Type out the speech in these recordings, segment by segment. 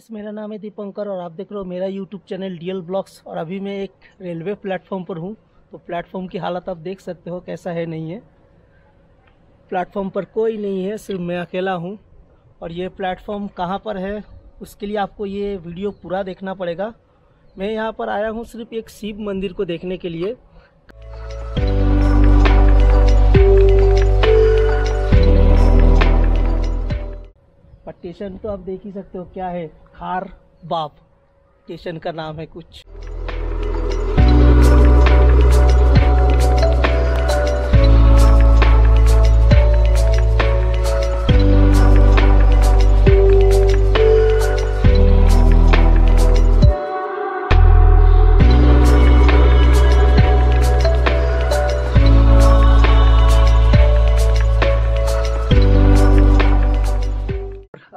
Guys, मेरा नाम है दीपंकर और आप देख रहे हो मेरा यूट्यूब चैनल डीएल ब्लॉग्स और अभी मैं एक रेलवे प्लेटफॉर्म पर हूँ। तो प्लेटफॉर्म की हालत आप देख सकते हो कैसा है, नहीं है। प्लेटफॉर्म पर कोई नहीं है, सिर्फ़ मैं अकेला हूँ। और ये प्लेटफॉर्म कहाँ पर है, उसके लिए आपको ये वीडियो पूरा देखना पड़ेगा। मैं यहाँ पर आया हूँ सिर्फ़ एक शिव मंदिर को देखने के लिए। स्टेशन तो आप देख ही सकते हो क्या है। खार बाप स्टेशन का नाम है कुछ।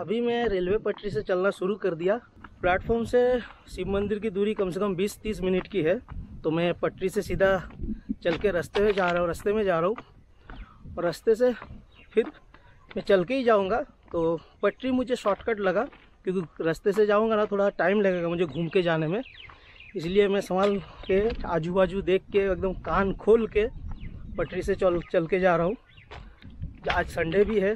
अभी मैं रेलवे पटरी से चलना शुरू कर दिया। प्लेटफॉर्म से शिव मंदिर की दूरी कम से कम 20-30 मिनट की है। तो मैं पटरी से सीधा चल के रास्ते में जा रहा हूँ, रास्ते में जा रहा हूँ। और रास्ते से फिर मैं चल के ही जाऊँगा। तो पटरी मुझे शॉर्टकट लगा, क्योंकि रास्ते से जाऊँगा ना, थोड़ा टाइम लगेगा मुझे घूम के जाने में। इसलिए मैं संभाल के आजू बाजू देख के, एकदम कान खोल के पटरी से चल चल के जा रहा हूँ। आज संडे भी है।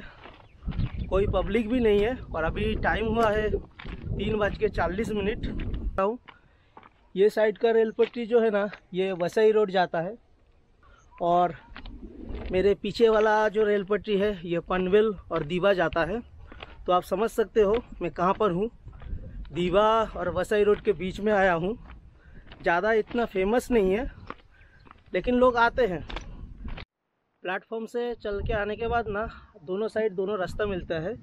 कोई पब्लिक भी नहीं है और अभी टाइम हुआ है तीन बज के चालीस मिनट। ये साइड का रेल पट्टी जो है ना, ये वसई रोड जाता है। और मेरे पीछे वाला जो रेल पट्टी है, ये पनवेल और दीवा जाता है। तो आप समझ सकते हो, मैं कहाँ पर हूँ। दीवा और वसई रोड के बीच में आया हूँ। ज़्यादा इतना फ़ेमस नहीं है, लेकिन लोग आते हैं। प्लेटफॉर्म से चल के आने के बाद ना दोनों साइड दोनों रास्ता मिलता है।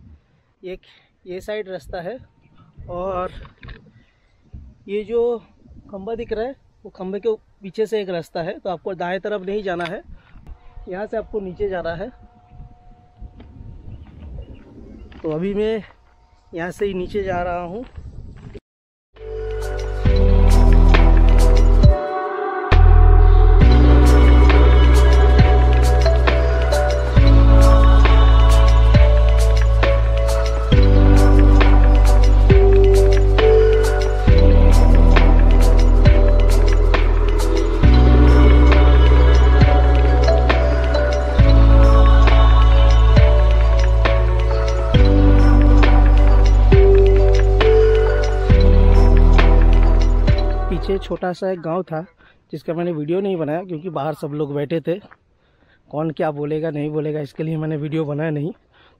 एक ये साइड रास्ता है और ये जो खम्बा दिख रहा है, वो खंबे के पीछे से एक रास्ता है तो आपको दाएँ तरफ़ नहीं जाना है। यहाँ से आपको नीचे जाना है। तो अभी मैं यहाँ से ही नीचे जा रहा हूँ। छोटा सा एक गाँव था, जिसका मैंने वीडियो नहीं बनाया क्योंकि बाहर सब लोग बैठे थे। कौन क्या बोलेगा, नहीं बोलेगा, इसके लिए मैंने वीडियो बनाया नहीं।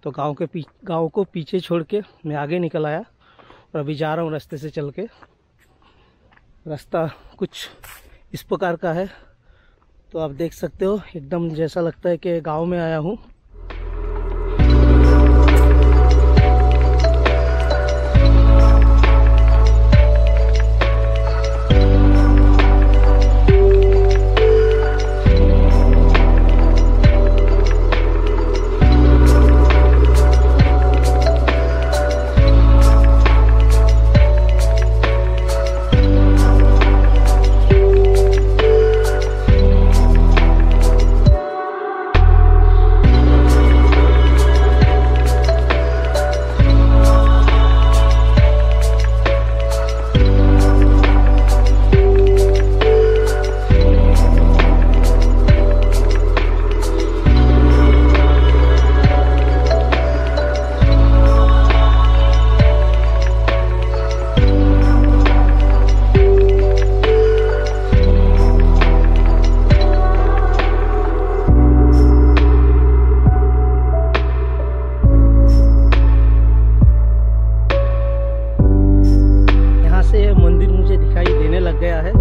तो गाँव के पी, गाँव को पीछे छोड़ के मैं आगे निकल आया और अभी जा रहा हूँ रास्ते से चल के। रास्ता कुछ इस प्रकार का है। तो आप देख सकते हो, एकदम जैसा लगता है कि गाँव में आया हूँ। लग गया है।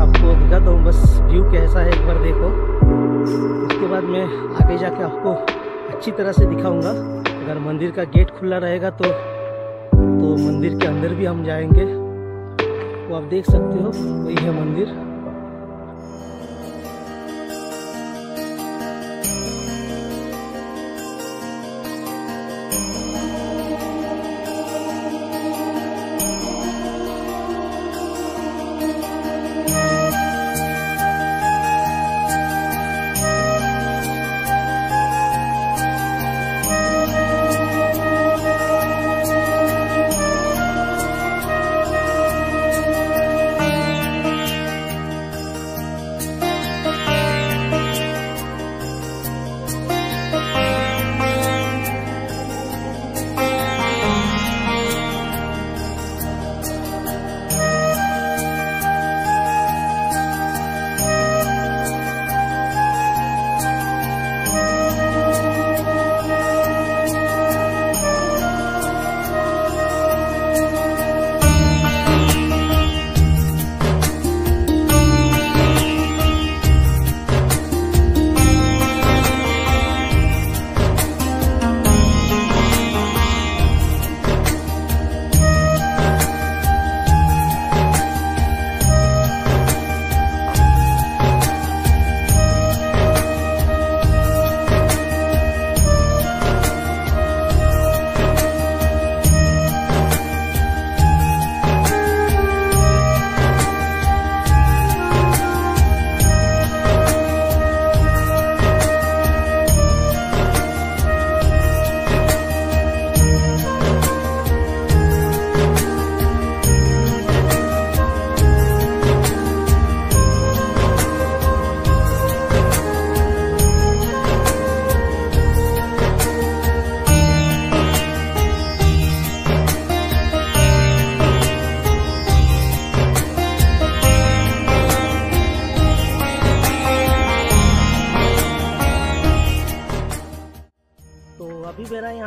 आपको दिखाता हूँ, बस व्यू कैसा है, एक बार देखो। उसके बाद मैं आगे जाके आपको अच्छी तरह से दिखाऊँगा। अगर मंदिर का गेट खुला रहेगा तो तो मंदिर के अंदर भी हम जाएँगे। वो आप देख सकते हो, वही है मंदिर।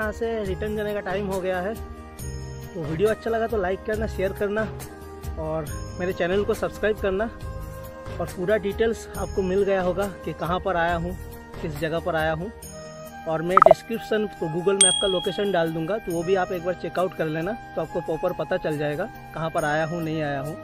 यहाँ से रिटर्न जाने का टाइम हो गया है। तो वीडियो अच्छा लगा तो लाइक करना शेयर करना और मेरे चैनल को सब्सक्राइब करना और पूरा डिटेल्स आपको मिल गया होगा कि कहाँ पर आया हूँ, किस जगह पर आया हूँ और मैं डिस्क्रिप्शन तो गूगल मैप का लोकेशन डाल दूँगा तो वो भी आप एक बार चेकआउट कर लेना तो आपको प्रॉपर पता चल जाएगा कहाँ पर आया हूँ, नहीं आया हूँ।